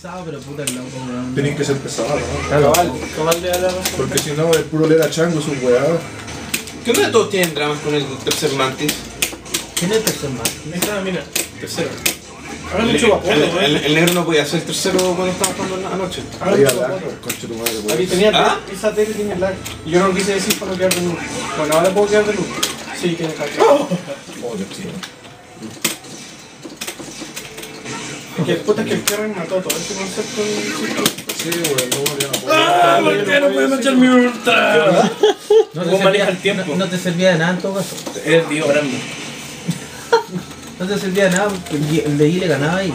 Pesado, pero puta el loco, weón. Tenéis que ser pesado, ¿no? Cabal, cabal de la razón. Porque si no, el puro leer a chango su weá. ¿Qué onda todos tienen dramas con el tercer mantis? ¿Quién es el tercer? Ahí está, mira. Tercero. Ahora El, mucho vapor, el- weón. el- el negro no podía ser tercero cuando estaba jugando anoche. Ahora Ahí mucho a la vapor. concha tu madre, Aquí weón. tenía ¿Ah? esa tele tiene lag. Y yo no lo quise decir para no quedar de luz. Bueno, ahora puedo quedar de luz. Sí, tiene lag. Oh. Es que puta que el Karen mató todo ese concepto de Sí, weón, no, ya no puedo. Ah, ¿por qué no puedo echar mi ultra? No ¿Cómo te, servía, el tiempo? no, te servía de nada en todo caso. Eres Dios, grande. No te servía de nada porque el, el de ahí le ganaba ahí.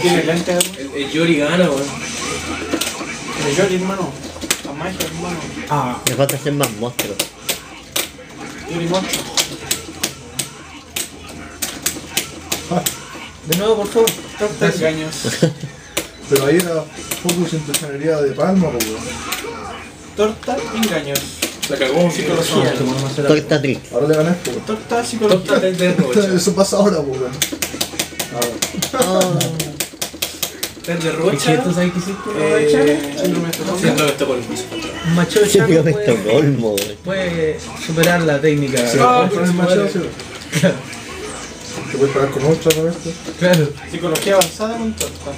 Tiene lente, weón. El, el Yori gana, weón. Pero yo, hermano. La magia, hermano. Ah, Me falta hacer más monstruos. Yuri monstruo. de nuevo, por favor. Torta de engaños. Pero ahí era focus en ingeniería de palma, pues, weón. Torta engaños. La cagó Psicología. Podemos hacer Torta Trix. Ahora le gané, pues. Torta psicología. Torta del de Rocha. Eso pasa ahora, pues, weón. Ahora. De Es Rocha. tú sabes que hiciste. Eh, síndrome Estocolmo. Un macho de Se chango vio puede, Estocolmo, weón. puede superar la técnica. Si Ah, en el machado, sí. Te puedes pagar con ultra, ¿no? Esto. claro. Psicología avanzada con torta.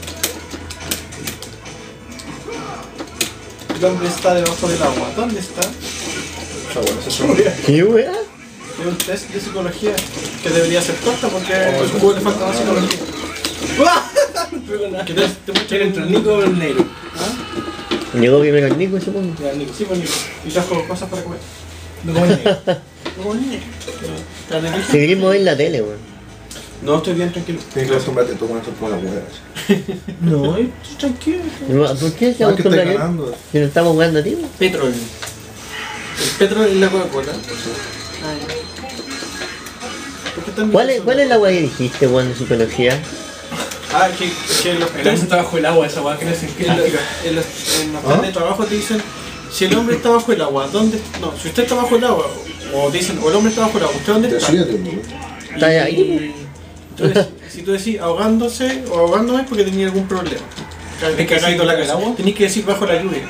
El hombre está debajo del agua. ¿Dónde está? Está bueno, eso es un ¿Qué weá? Es un test de psicología que debería ser torta porque a su juego le falta más psicología. ¿Qué te, te muestra ¿Quién entra el Nico o el negro? ¿Ah? Llegó primero el Nico, supongo. Ya, Nico, sí, pues Nico. Y trajo cosas para comer. No como el negro. Como niño. Carne rica. Seguimos en la tele, weón. No, estoy bien tranquilo. Tienes que acostumbrarte tú con esto como la weá. No, y tranquilo. ¿Por qué se Ah, que ganando. Si no estamos jugando a ti. Petrol. El petróleo y la Coca-Cola. Ah. ¿Por ¿Cuál es? ¿Cuál es la weá que dijiste, weón, de psicología? Ah, que, que los El hombre está bajo el agua, esa weá que no se en, los- en los, en los test de trabajo te dicen si el hombre está bajo el agua, ¿dónde? No, si usted está bajo el agua, o dicen, o el hombre está bajo el agua, ¿usted dónde está? Está ahí. Entonces, si tú decís ahogándose o ahogándome es porque tenía algún problema. ¿Hay Te que cagáis la? Tenés que decir bajo la lluvia.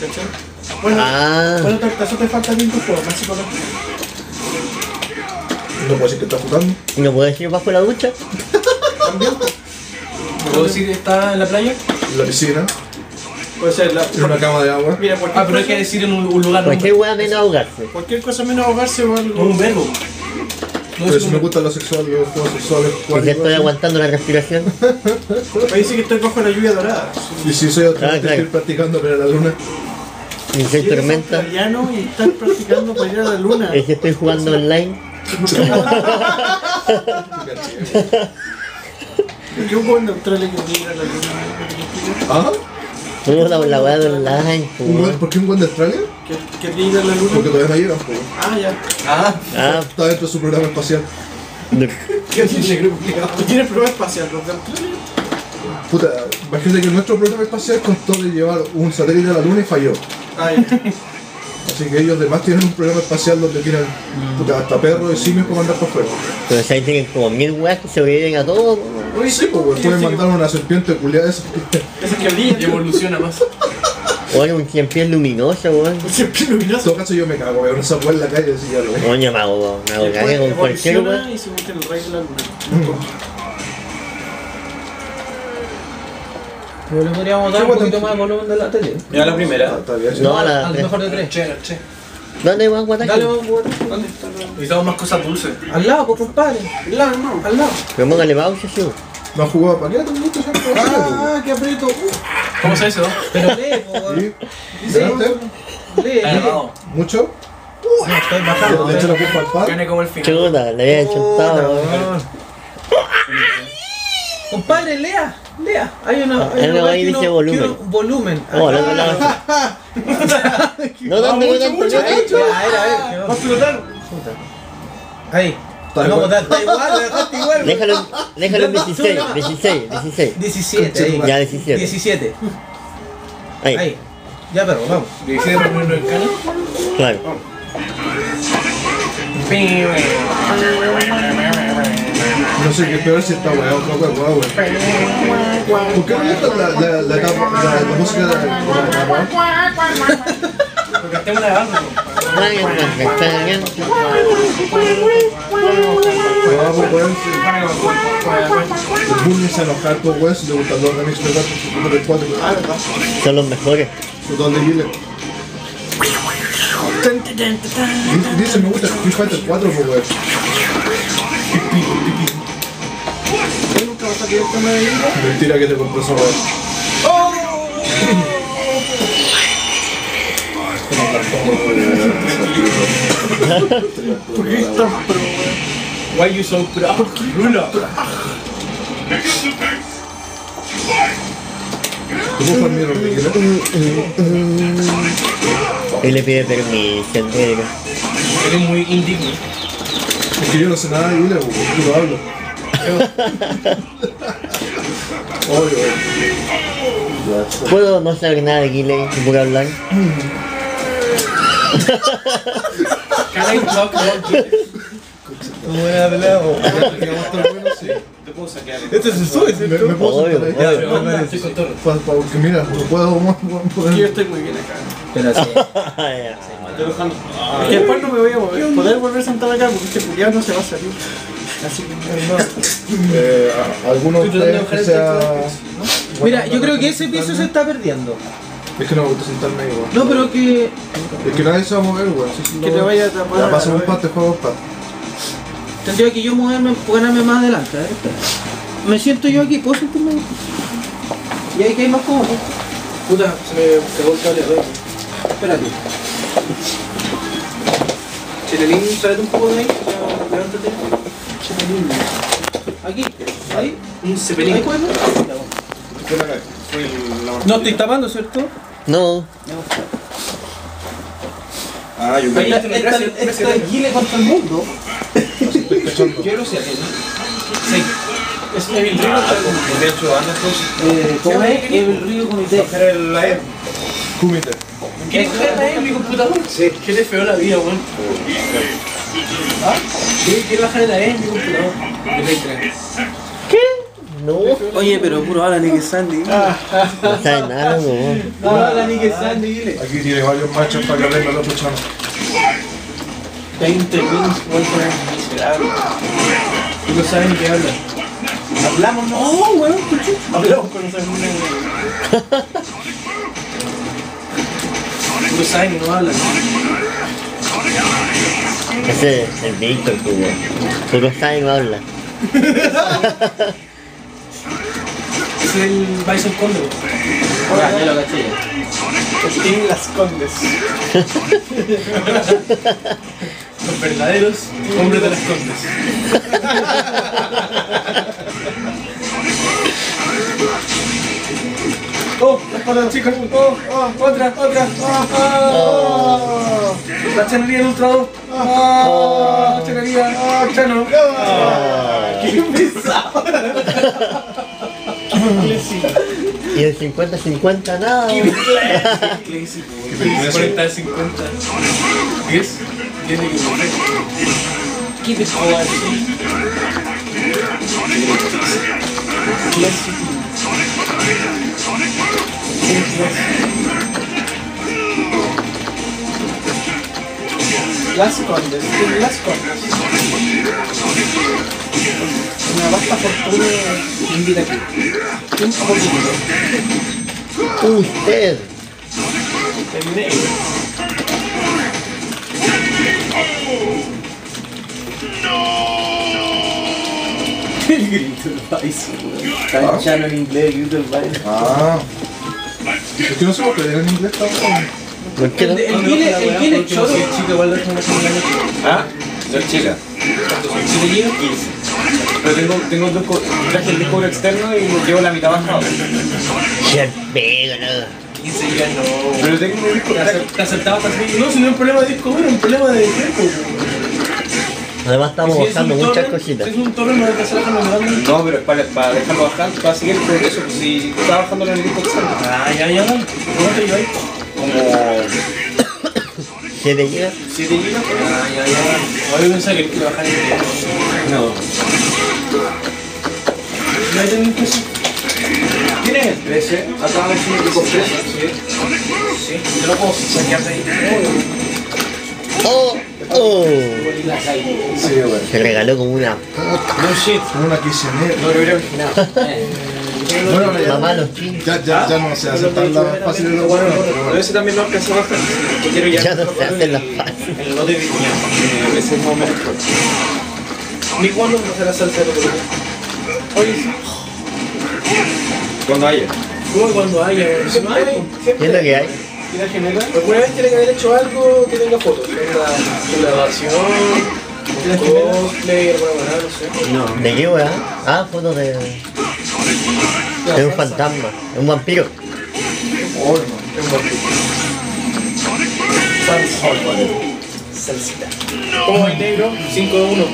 ¿Cachai? Bueno, Ah, bueno, Torta, eso te falta bien tu juego, más psicología. No puedo decir que estás jugando. ¿no puedo decir bajo la ducha? También, ¿Puedo decir que está en la playa? En la piscina, puede ser la. en una cama de agua. Mira, cualquier, Ah, pero hay cosa, que decir en un, un lugar. Cualquier weá menos ahogarse. cualquier cosa menos ahogarse o algo. No un verbo. No Pero es si un me gustan los sexuales, los juegos sexuales, cuáticos, estoy aguantando la respiración. Me dice que estoy bajo la lluvia dorada. Y si soy otro, que claro. estoy practicando para la luna. Y si Si hay eres tormenta. y estás practicando para ir a la luna. Y si estoy jugando online. ¿Qué juego en Australia que quiere ir a la luna? ¿Ah? No, la, la weá de online, po, ¿Un buen- weón. ¿Por qué un buen de Australia? ¿Que quiere ir a la Porque luna? todavía no llegan, pues. Ah, ya. Ah, Ah, Está dentro de su programa espacial. ¿qué tiene negro complicado? ¿Tú tienes prueba espacial, los de Australia? Puta, imagínate que nuestro programa espacial contó de llevar un satélite a la luna y falló. Ah, ya. Así que ellos demás tienen un programa espacial donde tienen puta, hasta perros y simios para mandar por fuera. pero si ahí tienen como mil weas que sobreviven a todo, weón. Oye, Sí, pues, pueden mandar una serpiente culiada esa. Ese que brilla, Y evoluciona más. O era un cien pies luminoso, weón. siempre En luminoso. todo caso yo me cago, veo esa weá en la calle así ya lo veo. Coño, me hago, me hago cague con cualquier weón. y se en el rey de la luna. Pero le podríamos dar un poquito más de volumen de la tele. Ya la primera. Ah, Está. No, a Al la mejor de tres. Che, che. ¿Dónde va Guataque? Dale, vamos, weón. ¿Dónde está la Necesitamos más cosas dulces. Al lado, pues compadre. Al lado, hermano. Al lado. Pero póngale pausa, sí. No han jugado para qué, mucho ya Ah, qué aprieto. ¿Cómo se dice eso? Pero lee, weón. ¿Delante? Lee, lee. Está. ¿Mucho? No, estoy bajando. ¿Le echo la culpa al padre? Viene como el final. Chuta, le había weón. Compadre, lea, lea. Hay una. Ah, no, lugar ahí dice volumen. volumen. Oh, Ah, no, no, no. No, no, no, que va a explotar. Ahí. Está No, igual. está igual, dejaste igual. Déjalo, déjalo en 16, 16, 16. 17, ahí. Ya, 17. 17. Ahí, Ahí. Ya, pero vamos. Le hice reunirnos en cana. claro. No sé qué peor si esta weá otra weá, weá. ¿Por qué no gusta la, la, la, etapa- la, la música de la? Porque estemos grabando. Weá, weón, sí. El bullying se enoja weón, si le gustan los de gato, como de cuatro, Ah, verdad. Son los mejores. Dice, me gusta Street Fighter 4, pues weón. ¿Tú nunca vas a querer tomar de hilo? Mentira que te compré esa weá. ¿Por qué estás pro? Why you so proud? Lula. ¿Tú puedes farmear los de Guile? Y le pide permiso, negro. Eres muy indigno. Es que yo no sé nada de weón, yo lo hablo. ¿Puedo no saber nada de Gile y por hablar? Can I talk about bueno, sí. Te puedo saquear. Este sube, Me, ¿cierto? me puedo. Ya, Estoy con todo. Porque mira, puedo Yo estoy muy bien acá. Pero sí. Estoy bajando. Es que después no me voy a mover- poder volver a sentar acá porque este culiado no se va a salir. Así que no. Eh, a- alguno de ustedes que el sea. Mira, yo creo que ese piso se está perdiendo. Es que no me gusta sentarme ahí, weón. No, pero que. Es que nadie se va a mover, weón. Sí, Que no- te vaya a tapar. Ya pasamos un pate, juego pate. Tendría que yo moverme, ganarme más adelante. A ver, espera. Me siento yo aquí, ¿puedo sentarme ahí? Y ahí que hay más cómodo. Puta, se me pegó el cable a todo. Espérate. Chirelín, sálete un poco de ahí. Levántate. Aquí, ahí. Un cepelín. el- No estoy tapando, ¿cierto? No, Ah, yo está, esta, es Gile contra el mundo. ¿Qué velocidad tiene? Sí. Es Evil Río contra el mundo. De hecho, anda entonces. Eh, ¿Cómo es? El río con idea. Era el la E. ¿Qué mi computador? Sí. ¿Qué le feo la vida, weón? ¿Ah? ¿Qué la en mi computador? De Play 3. no. Oye, pero puro habla Nicky Sandy. No sabe nada, no. No, la ni que Sandy, Gile. Aquí tiene varios machos para que arregle los puchanos. 20 pins, weón, son miserable. Y no saben qué hablan. Hablamos, no, weón, Hablamos con los amigos, weón. No saben y no hablan. Ese es el Víctor, weón. Puro sabe y no habla. Es el Bison Condor. Ya, ya lo caché ya. El Team Las Condes. Los verdaderos hombres de las condes. Oh, las patas chicas. Oh, oh, otra, otra. Ah, ah. La chanería del Ultra 2. Ah, chanería. Ah, chano. Ah, qué pesado. Y el 50-50 nada. Qué weón. Lazy, 40, 50. 10. Tiene que correr. Keep it quiet. Las Condes. Team Las Condes. Una vasta fortuna invita aquí. Un poquito. Usted. Terminé. El grito del Bison, weón. Está chano en inglés, el grito del Bison. Ah. Es que no se puede en inglés tampoco. ¿Por qué no? El, el el es choro. Ah, soy chica. Si te llevo, 15. Pero tengo, tengo dos traje el disco externo y llevo la mitad bajado. Ya pega, nada. 15 días no. Pero tengo un disco Te ace- te aceptaba hasta el No, si no es un problema de disco duro, es un problema de tiempo. Además estamos Si es bajando muchas cositas. Si es un torrent, no hay que la. No, pero es para, para dejarlo bajar, para seguir el progreso. Pues si está bajando en el disco externo. Ah, ya, ya. ¿Cómo te lleváis? Como 7 gigas. 7 gigas. Ah, ya, ya. Ahora yo pensaba que le bajar el No. Tenés el precio. ¿Tienes el 13? Acá me decís que compré. Sí. Sí. Yo lo puedo saquear de ahí. ¡Oh! ¡Oh! Sí, güey. Se regaló como una No shit. Como una quisenera. No lo hubiera imaginado. Bueno, ya, mamá los chinos. ya, ya, ya no se hacen tan la- fáciles los buenos, pero Pero ese también lo alcanzó a bajar. Yo quiero ya. Ya no se hacen las fáciles. El lote de viña. eh, Ese es más o menos a hacer la salsa de los Oye, sí. Cuando haya. ¿Cómo cuando haya? no hay, ¿Qué es lo que hay? Alguna vez tiene que haber hecho algo que tenga fotos. Una grabación, un cosplay, alguna manera, no sé. ¿De qué weá? Ah, fotos de. de un fantasma, de un vampiro. Oh, no. Salsita. ¿Cómo hay negro? 5 de 1, ¿no?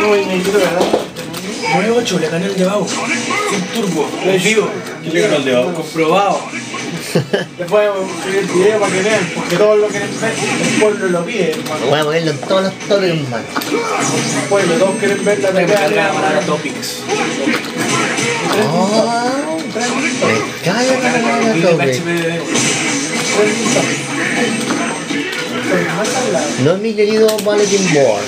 ¿Cómo hay negro, verdad? 9-8, le gané el de Bau. Sin turbo, en vivo. ¿Quién le ganó el de Bau? Comprobado. Después voy a subir el video para que vean, porque todos lo quieren ver. El pueblo lo pide, hermano. Voy a ponerlo en todos los toros, man. El pueblo, todos quieren ver la pelea de la Topics. Oh, me cae la palabra tope. No mi querido Bulletin Board.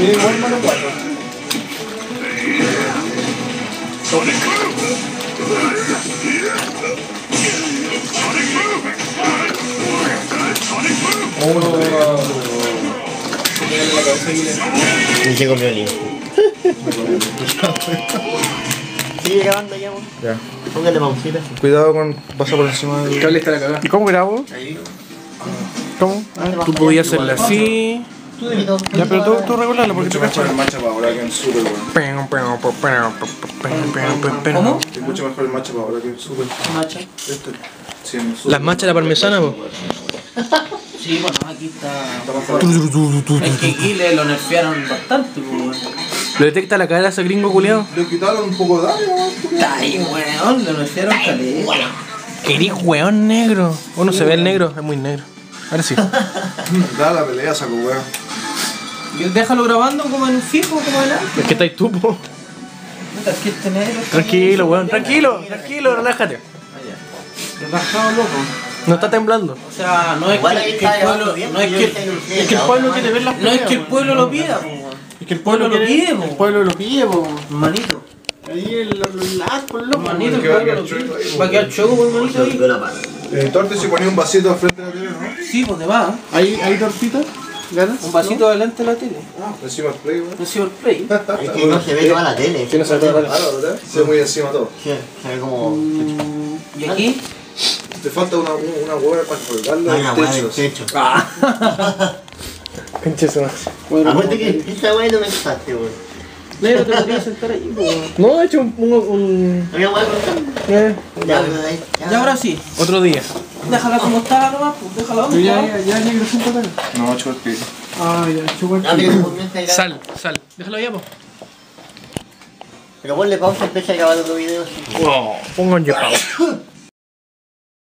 Miren, hermano, 4. Y se comió el info. Sigue grabando ya. Ya. Póngale pausita. Cuidado con pasar por encima del. cable está la cagada. ¿Y cómo grabo? ¿Cómo? Tú podías hacerla así. Ya, pero tú, tú regularlo porque tú Mucho mejor cachas. el matcha para ahora que en super, weón. ¿Cómo? Es mucho mejor el matcha para ahora que en super. Macha. Este. Sí, en super. Las machas de la parmesana, po. Sí, bueno, aquí está. Es que aquí le lo nerfearon bastante, pues, weón. ¿Lo detecta la cara ese gringo culiao? Le quitaron un poco de daño, weón. Está ahí, weón, lo nerfearon caleta. Eres weón negro. Uno se ve el negro, es muy negro. Ahora sí. Da la pelea, saco, weón. Y déjalo grabando como en fijo, como en antes. Es que estáis tú, po. Puta, es que este Tranquilo, weón. Tranquilo, tranquilo, relájate. Relajado, loco. No está temblando. O sea, no es Igual que, que el pueblo, no es que, que- es que el pueblo quiere ver las No es que el pueblo lo pida. Es que el pueblo lo pide. El pueblo lo pide, po. Hermanito. Ahí el, el asco, el loco. Hermanito, el que va a pueblo lo pide. Va a quedar choco, pues, hermanito, ahí. El editor te se ponía un vasito al frente de la tele, ¿no? Sí, pues de más. ¿Hay, hay tortita? ¿Ganas? Un vasito adelante de la tele. Encima del play, weón. Recibo el play. Es que no se ve toda la tele. Sí, no se ve toda la Claro, ¿verdad? Se ve muy encima todo. Se ve como. Y aquí, Te falta una, una hueá para colgarla Ah, en el techo. techo. Pinche su Acuérdate que esa weá no me gustaste, weón. negro te podrías sentar ahí, pues. weón. No, he hecho un. un, un- Había con eh, Ya, pero ahí. Y ahora sí, otro día. déjala como está nomás, pues déjala donde está. ya, negro, siéntate. No, chupa el pico. Ah, ya, chupa Ah, a grabar- Sal, sal. Déjalo allá, po. Pero ponle pausa, empieza a grabar otro video. Wow, pongo en yo.